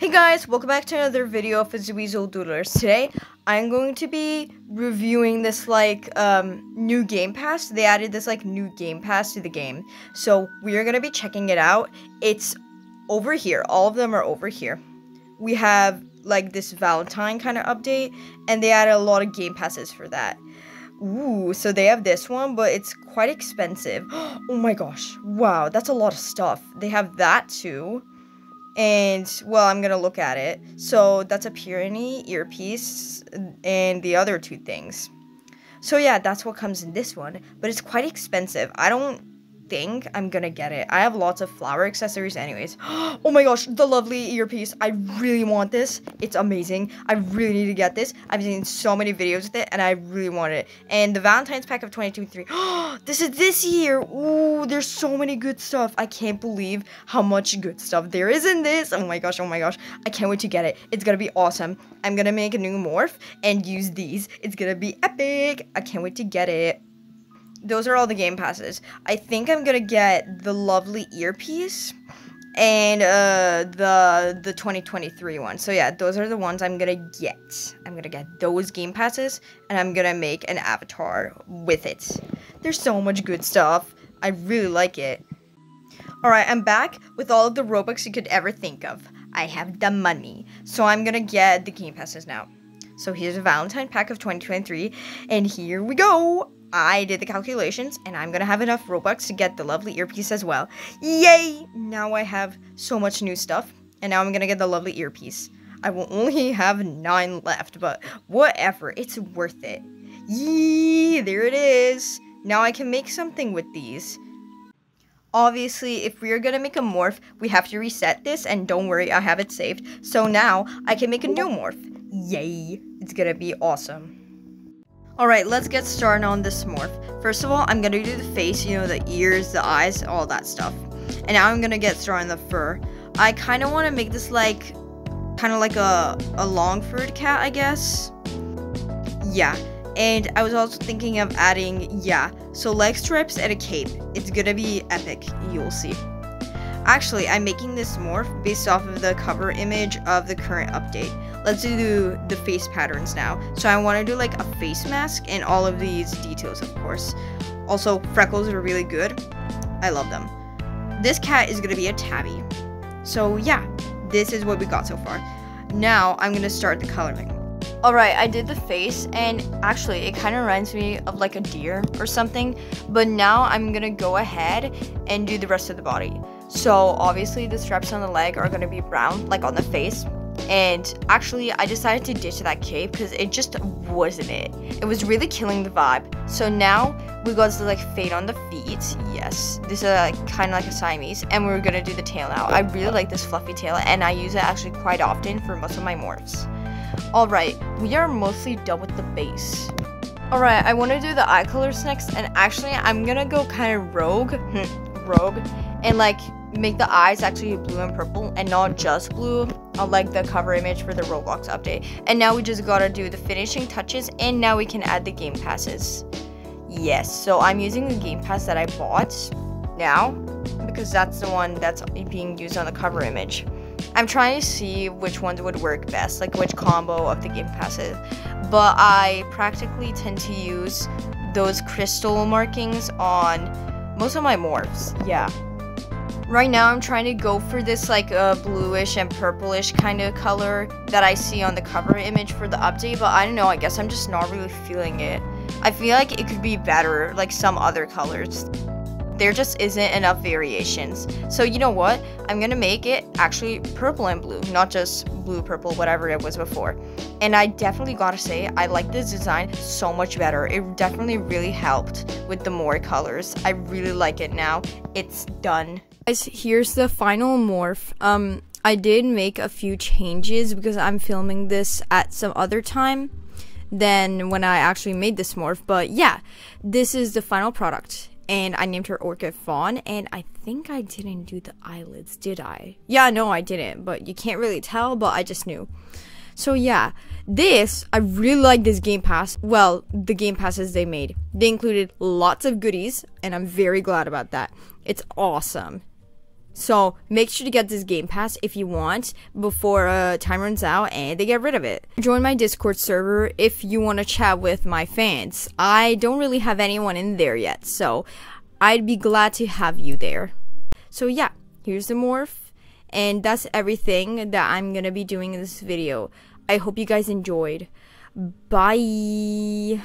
Hey guys, welcome back to another video of Weasel Doodlers. Today, I'm going to be reviewing this like um, new Game Pass. They added this like new Game Pass to the game. So we are gonna be checking it out. It's over here. All of them are over here. We have like this Valentine kind of update, and they added a lot of Game Passes for that. Ooh, so they have this one, but it's quite expensive. Oh my gosh, wow, that's a lot of stuff. They have that too and well i'm gonna look at it. So that's a Pyrenees earpiece and the other two things. So yeah that's what comes in this one but it's quite expensive. I don't think I'm gonna get it. I have lots of flower accessories anyways. oh my gosh, the lovely earpiece. I really want this. It's amazing. I really need to get this. I've seen so many videos with it and I really want it. And the Valentine's pack of 2023. this is this year. Ooh, there's so many good stuff. I can't believe how much good stuff there is in this. Oh my gosh, oh my gosh. I can't wait to get it. It's gonna be awesome. I'm gonna make a new morph and use these. It's gonna be epic. I can't wait to get it those are all the game passes. I think I'm gonna get the lovely earpiece and uh, the the 2023 one. So yeah, those are the ones I'm gonna get. I'm gonna get those game passes, and I'm gonna make an avatar with it. There's so much good stuff. I really like it. Alright, I'm back with all of the Robux you could ever think of. I have the money. So I'm gonna get the game passes now. So here's a Valentine pack of 2023, and here we go! I did the calculations and I'm gonna have enough Robux to get the lovely earpiece as well. Yay! Now I have so much new stuff and now I'm gonna get the lovely earpiece. I will only have nine left, but whatever, it's worth it. Yee, there it is. Now I can make something with these. Obviously, if we are gonna make a morph, we have to reset this, and don't worry, I have it saved. So now, I can make a new morph. Yay! It's gonna be awesome. Alright, let's get started on this morph. First of all, I'm gonna do the face, you know, the ears, the eyes, all that stuff. And now I'm gonna get started on the fur. I kind of want to make this like, kind of like a, a long furred cat, I guess. Yeah, and I was also thinking of adding, yeah, so leg strips and a cape. It's gonna be epic, you'll see. Actually, I'm making this morph based off of the cover image of the current update. Let's do the face patterns now. So I want to do like a face mask and all of these details, of course. Also, freckles are really good. I love them. This cat is going to be a tabby. So yeah, this is what we got so far. Now, I'm going to start the coloring. Alright, I did the face, and actually, it kind of reminds me of like a deer or something. But now I'm going to go ahead and do the rest of the body. So obviously the straps on the leg are going to be brown, like on the face. And actually, I decided to ditch that cape because it just wasn't it. It was really killing the vibe. So now we got to like fade on the feet. Yes, this is like, kind of like a Siamese. And we're gonna do the tail now. I really like this fluffy tail and I use it actually quite often for most of my morphs. Alright, we are mostly done with the base. Alright, I want to do the eye colors next. And actually, I'm gonna go kind of rogue. Hmm, rogue. And like make the eyes actually blue and purple and not just blue like the cover image for the Roblox update. And now we just gotta do the finishing touches and now we can add the game passes. Yes, so I'm using the game pass that I bought now because that's the one that's being used on the cover image. I'm trying to see which ones would work best, like which combo of the game passes. But I practically tend to use those crystal markings on most of my morphs. Yeah. Right now I'm trying to go for this like uh, bluish and purplish kind of color that I see on the cover image for the update, but I don't know, I guess I'm just not really feeling it. I feel like it could be better, like some other colors. There just isn't enough variations. So you know what? I'm gonna make it actually purple and blue, not just blue, purple, whatever it was before. And I definitely gotta say, I like this design so much better. It definitely really helped with the more colors. I really like it now. It's done. Guys, here's the final morph. Um, I did make a few changes because I'm filming this at some other time than when I actually made this morph. But yeah, this is the final product. And I named her Orchid Fawn. And I think I didn't do the eyelids, did I? Yeah, no, I didn't. But you can't really tell, but I just knew. So yeah, this, I really like this Game Pass. Well, the Game Passes they made. They included lots of goodies, and I'm very glad about that. It's awesome. So make sure to get this Game Pass if you want before uh, time runs out and they get rid of it. Join my Discord server if you want to chat with my fans. I don't really have anyone in there yet, so I'd be glad to have you there. So yeah, here's the morph, and that's everything that I'm gonna be doing in this video. I hope you guys enjoyed. Bye.